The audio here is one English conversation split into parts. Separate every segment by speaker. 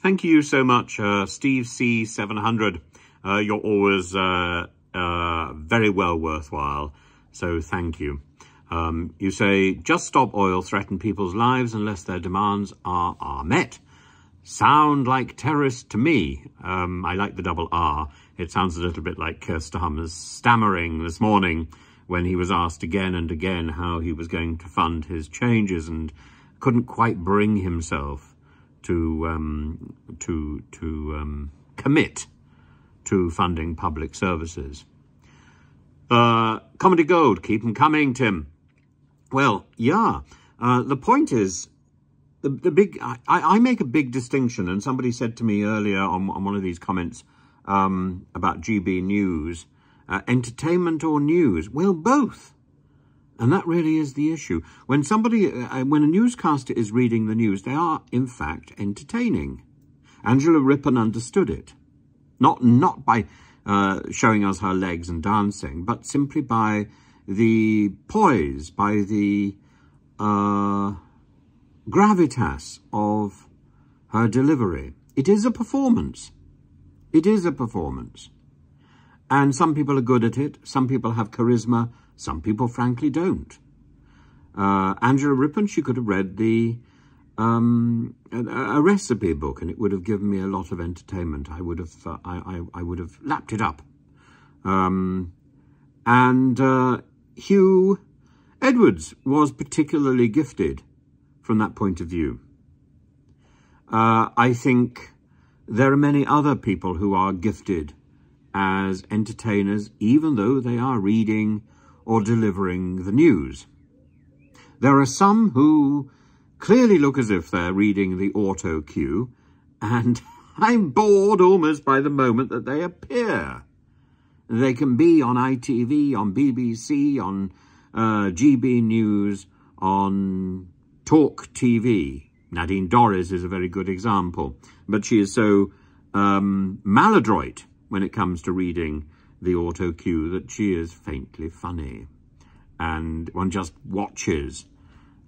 Speaker 1: Thank you so much, uh, Steve C700. Uh, you're always uh, uh, very well worthwhile, so thank you. Um, you say, just stop oil threaten people's lives unless their demands are, are met. Sound like terrorists to me. Um, I like the double R. It sounds a little bit like Keir Starmer's stammering this morning when he was asked again and again how he was going to fund his changes and couldn't quite bring himself to um, to to um, commit to funding public services. Uh, Comedy Gold, keep them coming, Tim. Well, yeah. Uh, the point is, the, the big I, I make a big distinction, and somebody said to me earlier on, on one of these comments um, about GB News, uh, entertainment or news? Well, both. And that really is the issue. When somebody, uh, when a newscaster is reading the news, they are, in fact, entertaining. Angela Rippon understood it. Not, not by uh, showing us her legs and dancing, but simply by the poise, by the uh, gravitas of her delivery. It is a performance. It is a performance. And some people are good at it. Some people have charisma. Some people, frankly, don't. Uh, Angela Rippon, she could have read the um, a, a, recipe book, and it would have given me a lot of entertainment. I would have, uh, I, I, I, would have lapped it up. Um, and uh, Huw Edwards was particularly gifted from that point of view. Uh, I think there are many other people who are gifted as entertainers, even though they are reading or delivering the news. There are some who clearly look as if they're reading the auto cue, and I'm bored almost by the moment that they appear. They can be on ITV, on BBC, on uh, GB News, on Talk TV. Nadine Dorries is a very good example, but she is so um, maladroit when it comes to reading the auto cue that she is faintly funny. And one just watches,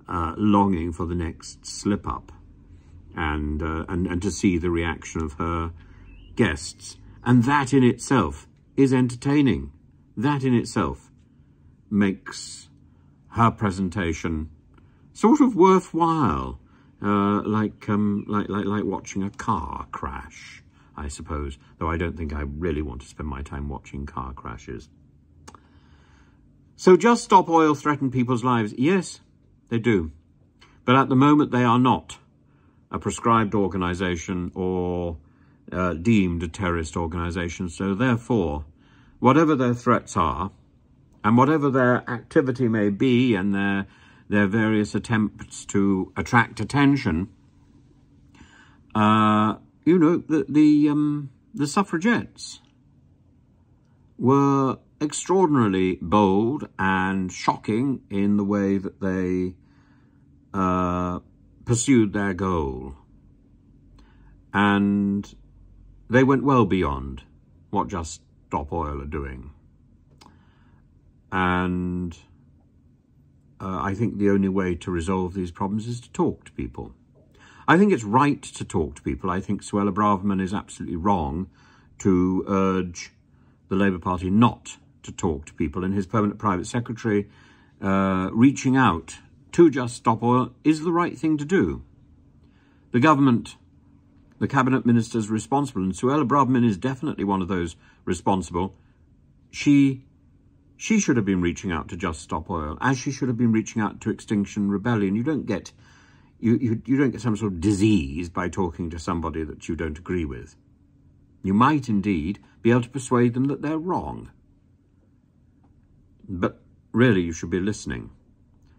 Speaker 1: uh, longing for the next slip up and, uh, and, and to see the reaction of her guests. And that in itself is entertaining. That in itself makes her presentation sort of worthwhile, uh, like, um, like, like, like watching a car crash. I suppose, though I don't think I really want to spend my time watching car crashes. So just stop oil threaten people's lives. Yes, they do. But at the moment, they are not a prescribed organisation or uh, deemed a terrorist organisation. So therefore, whatever their threats are, and whatever their activity may be and their, their various attempts to attract attention, uh, you know, the, the, um, the suffragettes were extraordinarily bold and shocking in the way that they uh, pursued their goal. And they went well beyond what Just Stop Oil are doing. And uh, I think the only way to resolve these problems is to talk to people. I think it's right to talk to people. I think Suella Braverman is absolutely wrong to urge the Labour Party not to talk to people. And his permanent private secretary uh, reaching out to Just Stop Oil is the right thing to do. The government, the cabinet ministers responsible, and Suella Braverman is definitely one of those responsible. She she should have been reaching out to Just Stop Oil, as she should have been reaching out to Extinction Rebellion. You don't get you, you, you don't get some sort of disease by talking to somebody that you don't agree with. You might indeed be able to persuade them that they're wrong. But really, you should be listening.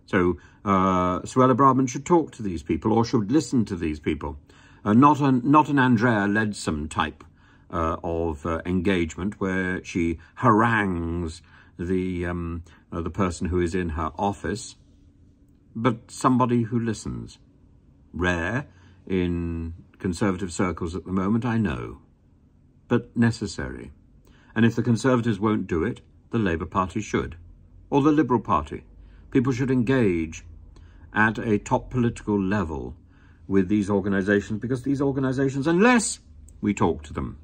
Speaker 1: So uh, Suella Braverman should talk to these people or should listen to these people. Uh, not, an, not an Andrea Leadsom type uh, of uh, engagement where she harangues the, um, uh, the person who is in her office, but somebody who listens. Rare in conservative circles at the moment, I know, but necessary. And if the Conservatives won't do it, the Labour Party should, or the Liberal Party. People should engage at a top political level with these organisations because these organisations, unless we talk to them,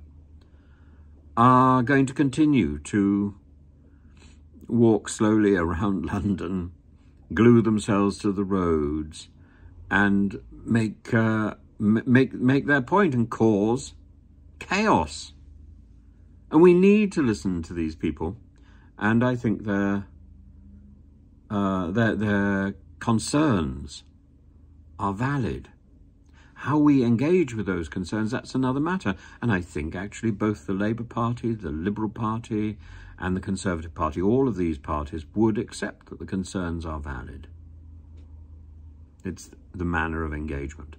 Speaker 1: are going to continue to walk slowly around London, glue themselves to the roads, and make uh, make make their point and cause chaos. And we need to listen to these people, and I think their uh, their their concerns are valid. How we engage with those concerns, that's another matter. And I think actually both the Labour Party, the Liberal Party, and the Conservative Party, all of these parties would accept that the concerns are valid. It's the manner of engagement.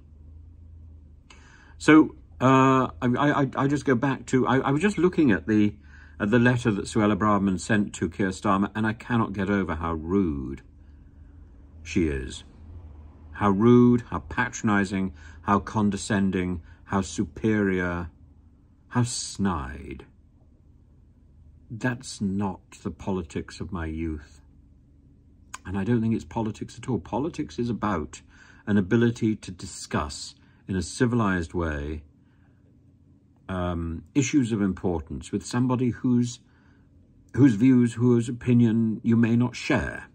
Speaker 1: So uh, I, I, I, just go back to, I, I, was just looking at the, at the letter that Suella Braverman sent to Keir Starmer, and I cannot get over how rude she is. How rude, how patronising, how condescending, how superior, how snide. That's not the politics of my youth. And I don't think it's politics at all. Politics is about an ability to discuss in a civilized way um, issues of importance with somebody whose whose views, whose opinion you may not share.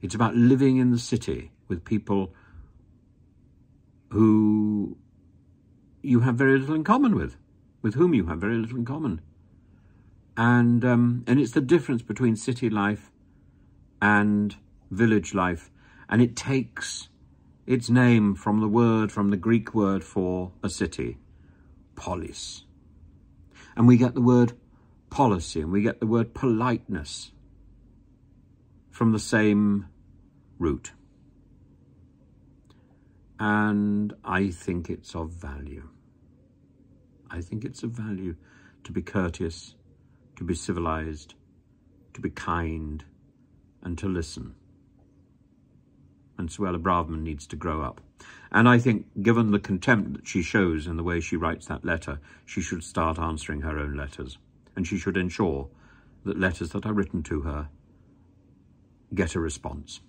Speaker 1: It's about living in the city with people who you have very little in common with, with whom you have very little in common. And, um, and it's the difference between city life and village life. And it takes its name from the word, from the Greek word for a city, polis. And we get the word policy and we get the word politeness from the same root. And I think it's of value. I think it's of value to be courteous, to be civilized, to be kind, and to listen. And Suella Braverman needs to grow up. And I think, given the contempt that she shows in the way she writes that letter, she should start answering her own letters. And she should ensure that letters that are written to her get a response.